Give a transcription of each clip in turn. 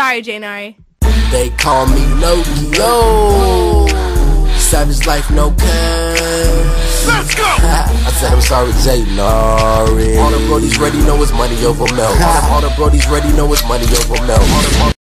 Sorry, Janari. They call me Loki, yo. Savage life, no cash. Let's go! I said I'm sorry, Jay Nari. All the brodies ready know it's money over milk. All the, all the brodies ready know it's money over milk.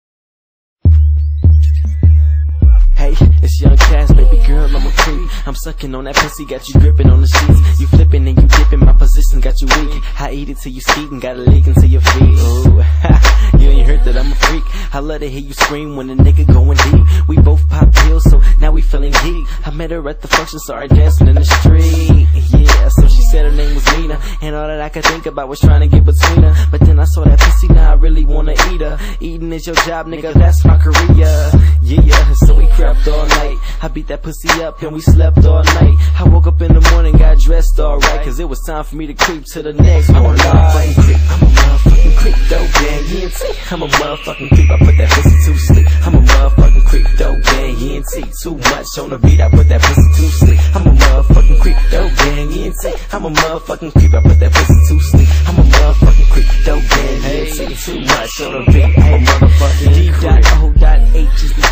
Young Cass, baby girl, I'm a creep. I'm sucking on that pussy, got you gripping on the sheets. You flipping and you dipping, my position got you weak. I eat it till you skeeting, got a leak into your feet. Ooh, ha, you ain't heard that I'm a freak. I love to hear you scream when a nigga going deep. We both pop pills, so now we feeling geek. I met her at the function, started dancing in the street. Yeah, so she said her name was Mina, and all that I could think about was trying to get between her. But then I saw that pussy, now I really wanna eat her. Eating is your job, nigga, that's my career. Yeah, so we crept all night. I beat that pussy up and we slept all night. I woke up in the morning, got dressed alright, cause it was time for me to creep to the next one. I'm a motherfucking creep, I'm a motherfucking creep, though, gang, ENT. I'm a motherfucking creep, I put that pussy to sleep. I'm a motherfucking creep, though, gang, ENT. Too much on the beat, I put that pussy to sleep. I'm a motherfucking creep, though, gang, ENT. I'm a motherfucking creep, I put that pussy to sleep. I'm a motherfucking creep, though, gang, ENT. Too much on the beat, I'm a motherfucking D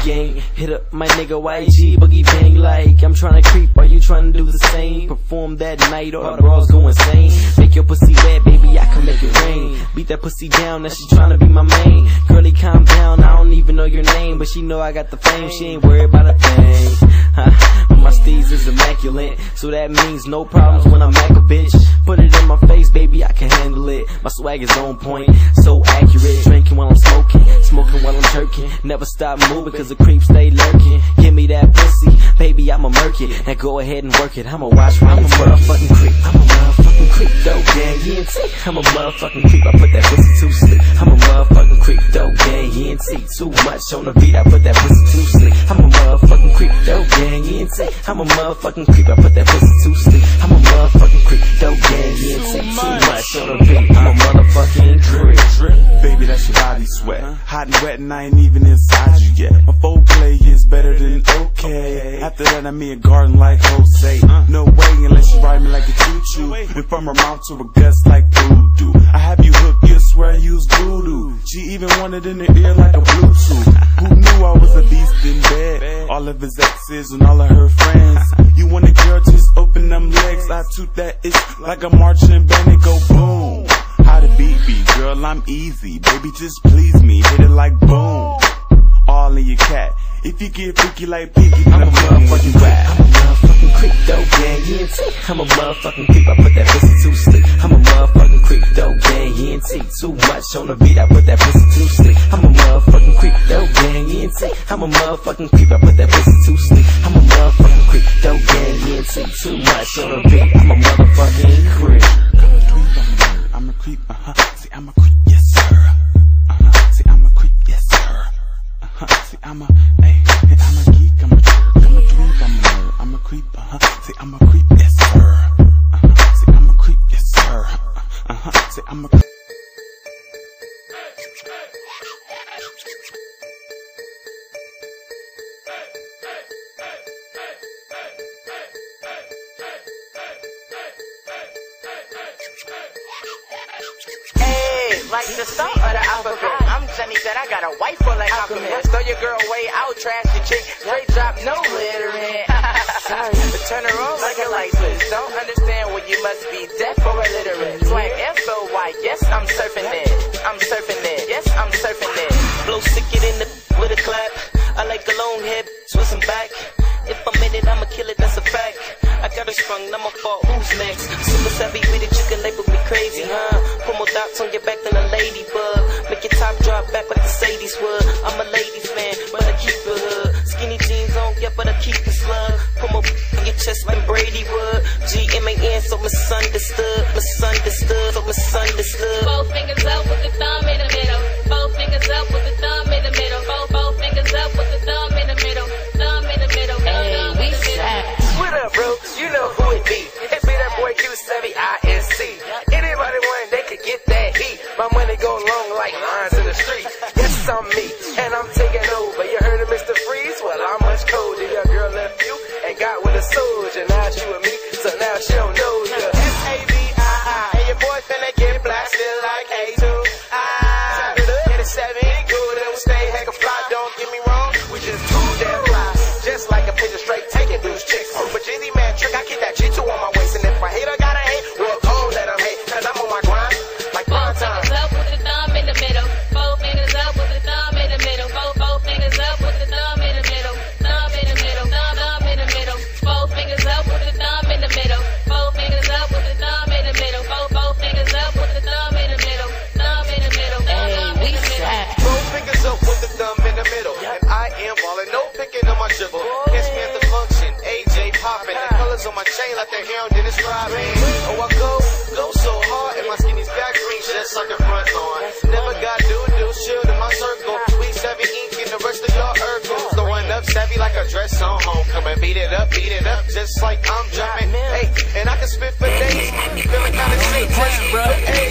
gang. Hit up my nigga YG, boogie bang like I'm tryna creep. Are you tryna do the same? Perform that night, all the bras go insane. Make your pussy wet, baby, I can make it rain. Beat that pussy down, now she tryna be my main. Girlie, calm down, I don't even know your name, but she know I got the fame. She ain't worried about a thing. But my steez is immaculate, so that means no problems when I'm at a bitch. Put it in my face, baby, I can handle it. My swag is on point, so accurate. Drinking while I'm smoking, smoking while I'm jerking. Never stop moving, cause the creeps stay lurking. Give me that pussy, baby, I'ma murk it. Now go ahead and work it, I'ma watch I'm a motherfucking creep. I'm a motherfucking creep, though, gang, ENT. I'm a motherfucking creep, I put that pussy to sleep. I'm a though, gang, ENT. Too much on the beat, I put that pussy to sleep. I'm a motherfucking creep, though, gang, ENT. I'm a motherfucking creep, I put that pussy to sleep. I'm a motherfucking creep, though, gang, ENT. Too much on the beat, I'm a motherfucking creep. Baby, that's your body sweat. Hot and wet, and I ain't even inside you yet. My foreplay is better than okay. After that, I'm in a garden like Jose. No way unless you ride me like a choo choo. And from her mouth to her guts like voodoo. I have you hooked, you swear you was voodoo. She even wanted in the ear like a Bluetooth. Who knew I was a beast in bed? All of his exes and all of her friends. You want a girl, just open them legs. I toot that itch like a marching band and go boom. How the beat be, girl, I'm easy. Baby, just please me, hit it like boom. All in your cat. If you get freaky like then I'm a I'm fucking motherfucking back. I'm a motherfucking creep, though, gang, ENT. I'm a motherfucking creep, I put that pussy to sleep. Gang, Too much on the beat, I put that pussy to sleep. I'm a motherfucking creep, though, gang, ENT. I'm a motherfucking creep, I put that pussy to sleep. I'm a motherfucking creep, though, gang, ENT. Too much on the beat, I'm a motherfucking creep. I'm a creep, uh-huh. See, I'm a creep, yes, sir. Uh-huh. See, I'm a creep, yes, sir. Uh-huh. See, I'm a, hey, I'm a geek, I'm a jerk. I'm a dweeb, I'm a nerd. I'm a creep, uh-huh. See, I'm a creep, yes, sir. Uh-huh. See, I'm a creep, yes, sir. Uh-huh. See, I'm a creep. Like the star of the alphabet. I'm Johnny said I got a wife full like alchemist. Throw your girl way out, trash the chick. Straight drop, no littering. Sorry, but turn her on like a light switch. Don't understand what you must be deaf or illiterate. Dots on your back than a ladybug. Make your top drop back like the Sadie's would. I'm a ladies man, but I keep it hood. Skinny jeans on, yeah, but I keep it slug. Put more in your chest like Brady would. G-M-A-N, so misunderstood, misunderstood, so misunderstood. Like lines in the street. Yes, I'm me, and I'm taking that a front on. Never got doo-doo, shield in my circle. We savvy ink in the rest of y'all Urkels. Throwing up savvy like a dress on home. Come and Beat it up, beat it up, just like I'm jumping. Hey, and I can spit for days. Feeling kinda sick, bro. Hey.